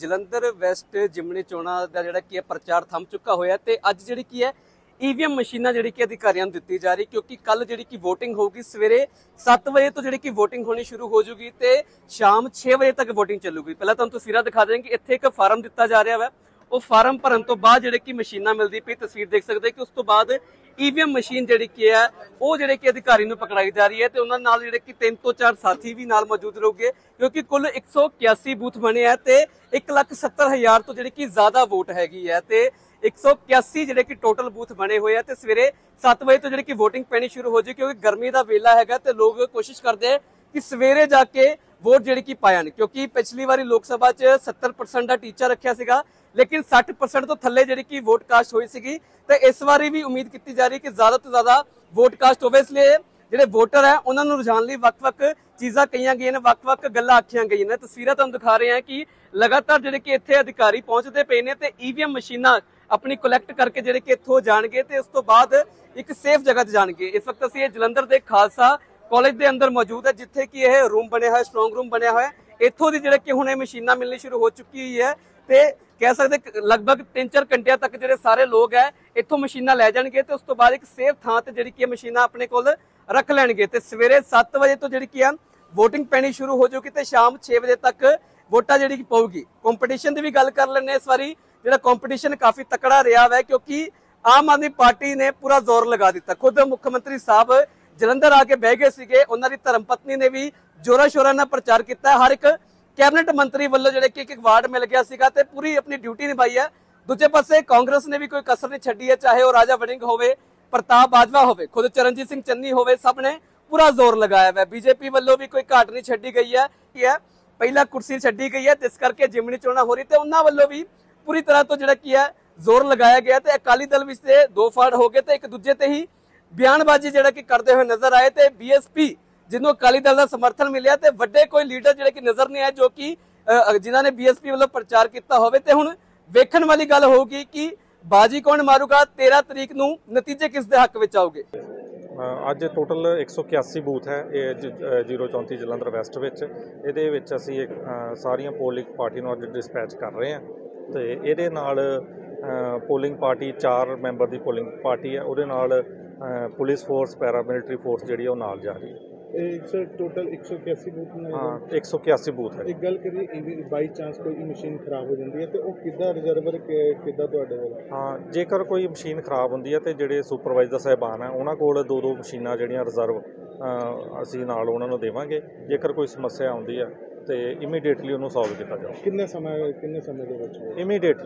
Jalandhar West ਜਿਮਨੀ ਚੋਣਾਂ ਦਾ ਜਿਹੜਾ ਕੀ ਹੈ ਪ੍ਰਚਾਰ ਥੰਮ ਚੁੱਕਾ ਹੋਇਆ ਤੇ ਅੱਜ ਜਿਹੜੀ ਕੀ ਹੈ ਈਵੀਐਮ ਮਸ਼ੀਨਾਂ ਜਿਹੜੀ ਕਿ ਅਧਿਕਾਰੀਆਂ ਨੂੰ ਦਿੱਤੀ ਜਾ ਰਹੀ ਕਿਉਂਕਿ ਕੱਲ ਜਿਹੜੀ ਕਿ VOTING ਹੋਊਗੀ, ਸਵੇਰੇ 7 ਵਜੇ ਤੋਂ ਜਿਹੜੀ ਕਿ VOTING ਹੋਣੀ ਸ਼ੁਰੂ ਹੋ ਜੂਗੀ ਤੇ ਸ਼ਾਮ 6 ਵਜੇ ਤੱਕ VOTING ਚੱਲੂਗੀ। ਪਹਿਲਾਂ ਤੁਹਾਨੂੰ ਤਸਵੀਰਾਂ ਦਿਖਾ ਦਿਆਂ ਕਿ ਇੱਥੇ ਇੱਕ ਫਾਰਮ ਦਿੱਤਾ ਜਾ ਰਿਹਾ ਵਾ। ਉਹ ਫਾਰਮ ਭਰਨ ਤੋਂ ਬਾਅਦ ਜਿਹੜੇ ਕਿ ਮਸ਼ੀਨਾਂ ਮਿਲਦੀ ਪਈ, ਤਸਵੀਰ ਦੇਖ ਸਕਦੇ ਕਿ ਉਸ ਤੋਂ ਬਾਅਦ ਈਵੀਐਮ ਮਸ਼ੀਨ ਜਿਹੜੀ ਕਿ ਹੈ, ਉਹ ਜਿਹੜੇ ਕਿ ਅਧਿਕਾਰੀ ਨੂੰ ਪਕੜਾਈ ਜਾ ਰਹੀ ਹੈ ਤੇ ਉਹਨਾਂ ਨਾਲ ਜਿਹੜੇ ਕਿ ਤਿੰਨ ਤੋਂ ਚਾਰ ਸਾਥੀ ਵੀ ਨਾਲ ਮੌਜੂਦ ਰਹੋਗੇ, ਕਿਉਂਕਿ ਕੁੱਲ 181 ਬੂਥ ਬਣੇ ਆ ਤੇ 170000 ਤੋਂ ਜਿਹੜੀ ਕਿ ਜ਼ਿਆਦਾ ਵੋਟ ਹੈਗੀ ਹੈ ਤੇ 181 ਜਿਹੜੇ ਕਿ ਟੋਟਲ ਬੂਥ ਬਣੇ ਹੋਏ ਆ ਤੇ ਸਵੇਰੇ 7 ਵਜੇ ਤੋਂ ਜਿਹੜੀ ਕਿ VOTING ਪੈਣੀ ਸ਼ੁਰੂ ਹੋ ਜਾਏ ਕਿਉਂਕਿ ਗਰਮੀ ਦਾ ਵੇਲਾ ਹੈਗਾ ਤੇ ਲੋਕ ਕੋਸ਼ਿਸ਼ ਕਰਦੇ ਆ ਕਿ ਸਵੇਰੇ ਜਾ ਕੇ ਵੋਟ ਜਿਹੜੀ ਕਿ ਪਾਇਣ ਕਿਉਂਕਿ ਪਿਛਲੀ ਵਾਰੀ ਲੋਕ ਸਭਾ 'ਚ 70% ਦਾ ਟੀਚਾ ਰੱਖਿਆ ਸੀਗਾ, ਲੇਕਿਨ 60% ਤੋਂ ਥੱਲੇ ਜਿਹੜੀ ਕਿ ਵੋਟ ਕਾਸਟ ਹੋਈ ਸੀਗੀ, ਤੇ ਇਸ ਵਾਰੀ ਵੀ ਉਮੀਦ ਕੀਤੀ ਜਾ ਰਹੀ ਕਿ ਜ਼ਿਆਦਾ ਤੋਂ ਜ਼ਿਆਦਾ ਵੋਟ ਕਾਸਟ ਹੋਵੇ। ਇਸ ਲਈ ਜਿਹੜੇ ਵੋਟਰ ਹੈ, ਉਹਨਾਂ ਨੂੰ ਰੁਝਾਨ ਲਈ ਵੱਖ-ਵੱਖ ਚੀਜ਼ਾਂ ਕਹੀਆਂ ਗਈਆਂ ਨੇ, ਵੱਖ-ਵੱਖ ਗੱਲਾਂ ਆਖੀਆਂ ਗਈਆਂ ਨੇ। ਤਸਵੀਰਾਂ ਤੁਹਾਨੂੰ ਦਿਖਾ ਰਹੇ ਹਾਂ ਕਿ ਲਗਾਤਾਰ ਜਿਹੜੇ ਕਿ ਇੱਥੇ ਅਧਿਕਾਰੀ ਪਹੁੰਚਦੇ ਪਏ ਨੇ ਤੇ ਈਵੀਐਮ ਮਸ਼ੀਨਾਂ ਆਪਣੀ ਕਲੈਕਟ ਕਰਕੇ ਜਿਹੜੇ ਕਿ ਇੱਥੋਂ ਜਾਣਗੇ ਤੇ ਉਸ ਤੋਂ ਬਾਅਦ ਇੱਕ ਸੇਫ ਜਗ੍ਹਾ ਤੇ ਜਾਣਗੇ। ਇਸ ਵਕਤ ਅਸੀਂ ਇਹ ਜਲੰਧਰ ਦੇ ਖਾਲਸਾ ਕਾਲਜ ਦੇ ਅੰਦਰ ਮੌਜੂਦ ਹੈ, ਜਿੱਥੇ ਕਿ ਇਹ ਰੂਮ ਬਣਿਆ ਹੋਇਆ ਸਟਰੋਂਗ ਰੂਮ ਬਣਿਆ ਹੋਇਆ ਇੱਥੋਂ ਦੀ ਜਿਹੜੇ ਕਿ ਹੁਣ ਇਹ ਮਸ਼ੀਨਾਂ ਮਿਲਣੀ ਸ਼ੁਰੂ ਹੋ ਚੁੱਕੀ ਹੈ ਤੇ ਕਹਿ ਸਕਦੇ ਲਗਭਗ 3-4 ਘੰਟਿਆਂ ਤੱਕ ਜਿਹੜੇ ਸਾਰੇ ਲੋਕ ਹੈ, ਇੱਥੋਂ ਮਸ਼ੀਨਾਂ ਲੈ ਜਾਣਗੇ ਤੇ ਉਸ ਤੋਂ ਬਾਅਦ ਇੱਕ ਸੇਫ ਥਾਂ ਤੇ ਜਿਹੜੀ ਕਿ ਇਹ ਮਸ਼ੀਨਾਂ ਆਪਣੇ ਕੋਲ ਰੱਖ ਲੈਣਗੇ। ਤੇ ਸਵੇਰੇ 7 ਵਜੇ ਤੋਂ ਜਿਹੜੀ ਕੀ ਆ, VOTING ਪੈਣੀ ਸ਼ੁਰੂ ਹੋ ਜਾਊਗੀ ਤੇ ਸ਼ਾਮ 6 ਵਜੇ ਤੱਕ ਵੋਟਾਂ ਜਿਹੜੀ ਕਿ ਪਊਗੀ। ਕੰਪੀਟੀਸ਼ਨ ਦੀ ਵੀ ਗੱਲ ਕਰ ਲੈਣੇ ਇਸ ਵਾਰੀ। ਜਿਹੜਾ ਕੰਪੀਟੀਸ਼ਨ ਕਾਫੀ ਤਕੜਾ ਰਿਹਾ ਹੈ ਕਿਉਂਕਿ ਆਮ ਆਦਮੀ ਪਾਰਟੀ ਨੇ ਪੂਰਾ ਜ਼ੋਰ ਲਗਾ ਦਿੱਤਾ। ਖੁਦ ਮੁੱਖ ਮੰਤਰੀ ਸਾਹਿਬ ਜਲੰਧਰ ਆ ਕੇ ਬਹਿ ਗਏ ਸੀਗੇ। ਉਹਨਾਂ ਦੀ ਧਰਮ ਪਤਨੀ ਨੇ ਵੀ ਜੋਰਾ ਸ਼ੋਰਾ ਨਾਲ ਪ੍ਰਚਾਰ ਕੀਤਾ। ਹਰ ਇੱਕ ਕੈਬਨਿਟ ਮੰਤਰੀ ਵੱਲੋਂ ਜਿਹੜੇ ਕਿ ਇੱਕ ਇੱਕ ਵਾਰਡ ਮਿਲ ਗਿਆ ਸੀਗਾ ਤੇ ਪੂਰੀ ਆਪਣੀ ਡਿਊਟੀ ਨਿਭਾਈ ਹੈ। ਦੂਜੇ ਪਾਸੇ ਕਾਂਗਰਸ ਨੇ ਵੀ ਕੋਈ ਕਸਰ ਨਹੀਂ ਛੱਡੀ ਹੈ, ਚਾਹੇ ਉਹ ਰਾਜਾ ਵੜਿੰਗ ਹੋਵੇ, ਪ੍ਰਤਾਪ ਬਾਜਵਾ ਹੋਵੇ, ਖੁਦ ਚਰਨਜੀਤ ਸਿੰਘ ਚੰਨੀ ਹੋਵੇ, ਸਭ ਨੇ ਪੂਰਾ ਜ਼ੋਰ ਲਗਾਇਆ ਹੈ ਬੀਜੇਪੀ ਵੱਲੋਂ ਵੀ ਕੋਈ ਘਾਟ ਨਹੀਂ ਛੱਡੀ ਗਈ ਹੈ। ਕੀ ਹੈ? ਪਹਿਲਾ ਕੁਰਸੀ ਛੱਡੀ ਗਈ ਹੈ, ਜਿਸ ਕਰਕੇ ਜਿਮਣੀ ਚੋਣਾਂ ਹੋ ਰਹੀ ਤੇ ਉਹਨਾਂ ਵੱਲੋਂ ਵੀ ਪੂਰੀ ਤਰ੍ਹਾਂ ਤੋਂ ਜਿਹੜਾ ਕੀ ਹੈ, ਜ਼ੋਰ ਲਗਾਇਆ ਗਿਆ ਤੇ ਅਕਾਲੀ ਦਲ ਵਿੱਚ ਤੇ ਦੋ ਫਾੜ ਹੋ ਗਏ ਤੇ ਇੱਕ ਦੂਜੇ ਤੇ ਹੀ ਬਿਆਨਬਾਜ਼ੀ ਜਿਹੜਾ ਕਿ ਕਰਦੇ ਹੋਏ ਨਜ਼ਰ ਆਏ ਤੇ ਬੀਐਸਪੀ ਜਿਹਨੂੰ ਅਕਾਲੀ ਦਲ ਦਾ ਸਮਰਥਨ ਮਿਲਿਆ ਤੇ ਵੱਡੇ ਕੋਈ ਲੀਡਰ ਜਿਹੜੇ ਕਿ ਨਜ਼ਰ ਨਹੀਂ ਆਏ ਜੋ ਕਿ ਜਿਨ੍ਹਾਂ ਨੇ ਬੀਐਸਪੀ ਵੱਲੋਂ ਪ੍ਰਚਾਰ ਕੀਤਾ ਹੋਵੇ ਤੇ ਹੁਣ ਵੇਖਣ ਵਾਲੀ ਗੱਲ ਹੋਊਗੀ ਕਿ ਬਾਜੀ ਕੌਣ ਮਾਰੂਗਾ 13 ਤਰੀਕ ਨੂੰ ਨਤੀਜੇ ਕਿਸ ਦੇ ਹੱਕ ਵਿੱਚ ਆਉਗੇ? ਅੱਜ ਟੋਟਲ 181 ਬੂਥ ਹੈ ਇਹ ਜ- ਅ, 034 ਜਲੰਧਰ ਵੈਸਟ ਵਿੱਚ। ਇਹਦੇ ਵਿੱਚ ਅਸੀਂ ਸਾਰੀਆਂ ਪੋਲਿੰਗ ਪਾਰਟੀ ਨੂੰ ਅੱਜ ਡਿਸਪੈਚ ਕਰ ਰਹੇ ਹਾਂ। ਤੇ ਇਹਦੇ ਨਾਲ ਪੋਲਿੰਗ ਪਾਰਟੀ 4 ਮੈਂਬਰ ਦੀ ਪੋਲਿੰਗ ਪਾਰਟੀ ਹੈ ਉਹਦੇ ਨਾਲ ਪੁਲਿਸ ਫੋਰਸ ਪੈਰਾਮਿਲਟਰੀ ਫੋਰਸ ਜਿਹੜੀ ਹੈ ਉਹ ਨਾਲ ਜਾ ਰਹੀ ਹੈ। ਇਹ ਸਰ ਟੋਟਲ 181 ਬੂਥ ਨੇ ਹਾਂ 181 ਬੂਥ ਹੈ। ਇੱਕ ਗੱਲ ਕਰੀਏ ਇਹ ਬਾਈ ਚਾਂਸ ਕੋਈ ਮਸ਼ੀਨ ਖਰਾਬ ਹੋ ਜਾਂਦੀ ਹੈ ਤੇ ਉਹ ਕਿੱਦਾਂ ਰਿਜ਼ਰਵਰ ਕਿੱਦਾਂ ਤੁਹਾਡੇ ਵੱਲ? ਹਾਂ ਜੇਕਰ ਕੋਈ ਮਸ਼ੀਨ ਖਰਾਬ ਹੁੰਦੀ ਹੈ ਤੇ ਜਿਹੜੇ ਸੁਪਰਵਾਈਜ਼ਰ ਸਾਹਿਬਾਨ ਹੈ ਉਹਨਾਂ ਕੋਲ ਦੋ ਦੋ ਮਸ਼ੀਨਾਂ ਜਿਹੜੀਆਂ ਰਿਜ਼ਰਵ ਅਸੀਂ ਨਾਲ ਉਹਨਾਂ ਨੂੰ ਦੇਵਾਂਗੇ। ਜੇਕਰ ਕੋਈ ਸਮੱਸਿਆ ਆਉਂਦੀ ਹੈ ਤੇ ਇਮੀਡੀਏਟਲੀ ਉਹਨੂੰ ਸੋਲਵ ਕੀਤਾ ਜਾਊ। ਕਿੰਨੇ ਸਮੇਂ ਕਿੰਨੇ ਸਮੇਂ ਦੇ ਵਿੱਚ? ਇਮੀਡੀਏਟਲੀ